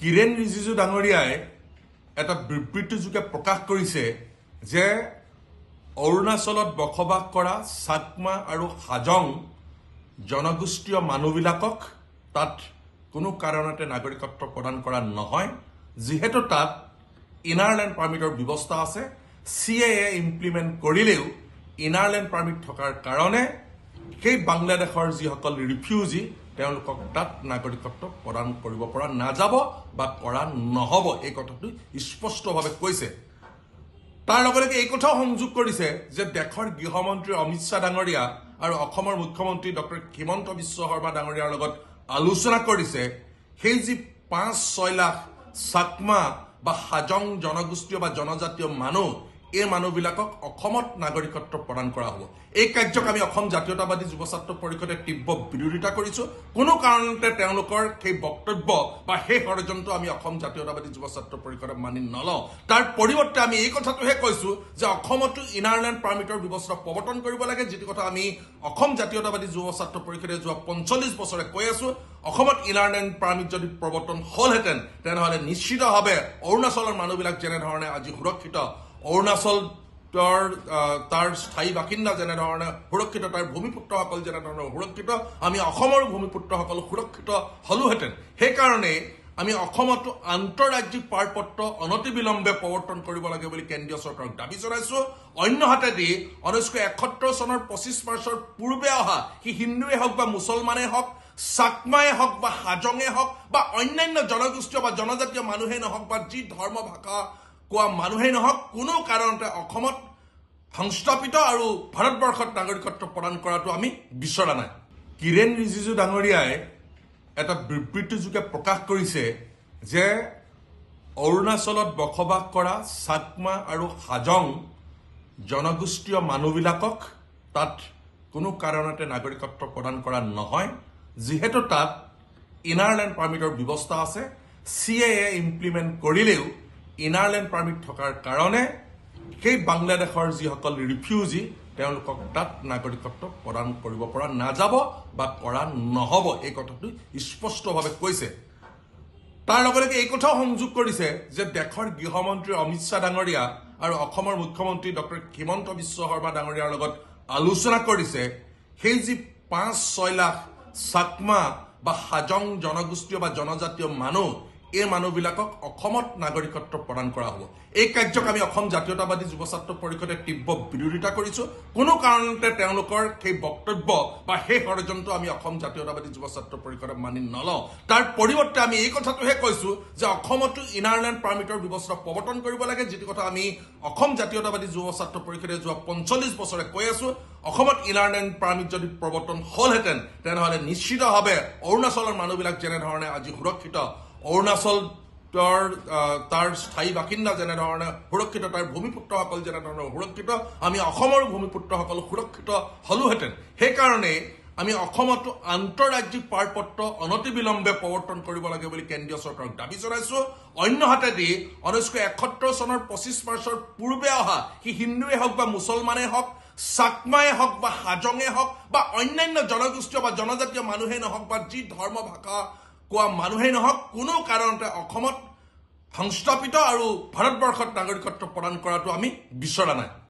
কিৰেণ ৰিজিজু ডাঙৰীয়াই এটা বিবৃতিযোগে প্ৰকাশ কৰিছে যে অৰুণাচলত বসবাস কৰা চাকমা আৰু হাজং জনগোষ্ঠীয় মানুহবিলাকক তাত কোনো কাৰণতে নাগৰিকত্ব প্ৰদান কৰা নহয় যিহেতু তাত ইনাৰলেণ্ড পাৰ্মিটৰ ব্যৱস্থা আছে। চি এ এ ইমপ্লিমেণ্ট কৰিলেও ইনাৰলেণ্ড পাৰ্মিট থকাৰ কাৰণে সেই বাংলাদেশৰ যিসকল ৰিফিউজি তেওঁলোকক তাত নাগৰিকত্ব প্ৰদান কৰিব পৰা নাযাব বা কৰা নহ'ব। এই কথাটো স্পষ্টভাৱে কৈছে। তাৰ লগে লগে এই কথাও সংযোগ কৰিছে যে দেশৰ গৃহমন্ত্ৰী অমিত শ্বাহ ডাঙৰীয়া আৰু অসমৰ মুখ্যমন্ত্ৰী ডক্টৰ হিমন্ত বিশ্ব শৰ্মা ডাঙৰীয়াৰ লগত আলোচনা কৰিছে। সেই যি পাঁচ ছয় লাখ চাকমা বা হাজং জনগোষ্ঠীয় বা জনজাতীয় মানুহ এই মানুহবিলাকক অসমত নাগৰিকত্ব প্ৰদান কৰা হ'ব। এই কাৰ্যক আমি অসম জাতীয়তাবাদী যুৱ ছাত্ৰ পৰিষদে তীব্ৰ বিৰোধিতা কৰিছো। কোনো কাৰণতে তেওঁলোকৰ সেই বক্তব্য বা সেই ষড়যন্ত্ৰ আমি অসম জাতীয়তাবাদী যুৱ ছাত্ৰ পৰিষদে মানি নলওঁ। তাৰ পৰিৱৰ্তে আমি এই কথাটোহে কৈছো যে অসমতো ইনাৰলেণ্ড পাৰ্মিটৰ ব্যৱস্থা প্ৰৱৰ্তন কৰিব লাগে যিটো কথা আমি অসম জাতীয়তাবাদী যুৱ ছাত্ৰ পৰিষদে যোৱা পঞ্চল্লিছ বছৰে কৈ আছো। অসমত ইনাৰলেণ্ড পাৰ্মিট যদি প্ৰৱৰ্তন হ'লহেঁতেন তেনেহ'লে নিশ্চিতভাৱে অৰুণাচলৰ মানুহবিলাক যেনেধৰণে আজি সুৰক্ষিত অৰুণাচল তাৰ স্থায়ী বাসিন্দা যেনেধৰণে সুৰক্ষিত তাৰ ভূমিপুত্ৰসকল যেনেধৰণে সুৰক্ষিত আমি অসমৰ ভূমিপুত্ৰসকল সুৰক্ষিত হলোহেঁতেন। সেইকাৰণে আমি অসমতো আন্তঃৰাজ্যিক পাৰপত্ৰ অনতিবিলম্বে প্ৰৱৰ্তন কৰিব লাগে বুলি কেন্দ্ৰীয় চৰকাৰক দাবী জনাইছো। অন্যহাতেদি ঊনৈছশ এসত্তৰ চনৰ পঁচিছ মাৰ্চৰ পূৰ্বে অহা সি হিন্দুৱে হওক বা মুছলমানেই হওক চাকমাই হওক বা হাজঙে হওক বা অন্যান্য জনগোষ্ঠীয় বা জনজাতীয় মানুহেই নহওক বা যি ধৰ্ম ভাষা কোৱা মানুহেই নহওক কোনো কাৰণতে অসমত সংস্থাপিত আৰু ভাৰতবৰ্ষত নাগৰিকত্ব প্ৰদান কৰাটো আমি বিচৰা নাই। কিৰেণ ৰিজিজু ডাঙৰীয়াই এটা বিবৃতিযোগে প্ৰকাশ কৰিছে যে অৰুণাচলত বসবাস কৰা চাকমা আৰু হাজং জনগোষ্ঠীয় মানুহবিলাকক তাত কোনো কাৰণতে নাগৰিকত্ব প্ৰদান কৰা নহয় যিহেতু তাত ইনাৰলেণ্ড পাৰ্মিটৰ ব্যৱস্থা আছে। চি এ এ ইমপ্লিমেণ্ট কৰিলেও ইনাৰলেণ্ড পাৰ্মিট থকাৰ কাৰণে সেই বাংলাদেশৰ যিসকল ৰিফিউজি তেওঁলোকক তাত নাগৰিকত্ব প্ৰদান কৰিব পৰা নাযাব বা কৰা নহ'ব। এই কথাটো স্পষ্টভাৱে কৈছে। তাৰ লগে লগে এই কথাও সংযোগ কৰিছে যে দেশৰ গৃহমন্ত্ৰী অমিত শ্বাহ ডাঙৰীয়া আৰু অসমৰ মুখ্যমন্ত্ৰী ডক্টৰ হিমন্ত বিশ্ব শৰ্মা ডাঙৰীয়াৰ লগত আলোচনা কৰিছে। সেই যি পাঁচ ছয় লাখ চাকমা বা হাজং জনগোষ্ঠীয় বা জনজাতীয় মানুহ এই মানুহবিলাকক অসমত নাগৰিকত্ব প্ৰদান কৰা হ'ব। এই কাৰ্যক আমি অসম জাতীয়তাবাদী যুৱ ছাত্ৰ পৰিষদে তীব্ৰ বিৰোধিতা কৰিছো। কোনো কাৰণতে তেওঁলোকৰ সেই বক্তব্য বা সেই ষড়যন্ত্ৰ আমি অসম জাতীয়তাবাদী যুৱ ছাত্ৰ পৰিষদে মানি নলওঁ। তাৰ পৰিৱৰ্তে আমি এই কথাটোহে কৈছো যে অসমতো ইনাৰলেণ্ড পাৰ্মিটৰ ব্যৱস্থা প্ৰৱৰ্তন কৰিব লাগে যিটো কথা আমি অসম জাতীয়তাবাদী যুৱ ছাত্ৰ পৰিষদে যোৱা পঞ্চল্লিছ বছৰে কৈ আছো। অসমত ইনাৰলেণ্ড পাৰ্মিট যদি প্ৰৱৰ্তন হ'লহেঁতেন তেনেহ'লে নিশ্চিতভাৱে অৰুণাচলৰ মানুহবিলাক যেনেধৰণে আজি সুৰক্ষিত অৰুণাচল তাৰ স্থায়ী বাসিন্দা যেনেধৰণে সুৰক্ষিত তাৰ ভূমিপুত্ৰসকল যেনেধৰণে সুৰক্ষিত আমি অসমৰ ভূমিপুত্ৰসকল সুৰক্ষিত হলোহেঁতেন। সেইকাৰণে আমি অসমতো আন্তঃৰাজ্যিক পাৰপত্ৰ অনতিবিলম্বে প্ৰৱৰ্তন কৰিব লাগে বুলি কেন্দ্ৰীয় চৰকাৰক দাবী জনাইছো। অন্যহাতেদি ঊনৈছশ এসত্তৰ চনৰ পঁচিছ মাৰ্চৰ পূৰ্বে অহা সি হিন্দুৱে হওক বা মুছলমানেই হওক চাকমাই হওক বা হাজঙে হওক বা অন্যান্য জনগোষ্ঠীয় বা জনজাতীয় মানুহেই নহওক বা যি ধৰ্ম ভাষা কোৱা মানুহেই নহওক কোনো কাৰণতে অসমত সংস্থাপিত আৰু ভাৰতবৰ্ষত নাগৰিকত্ব প্ৰদান কৰাটো আমি বিচৰা নাই।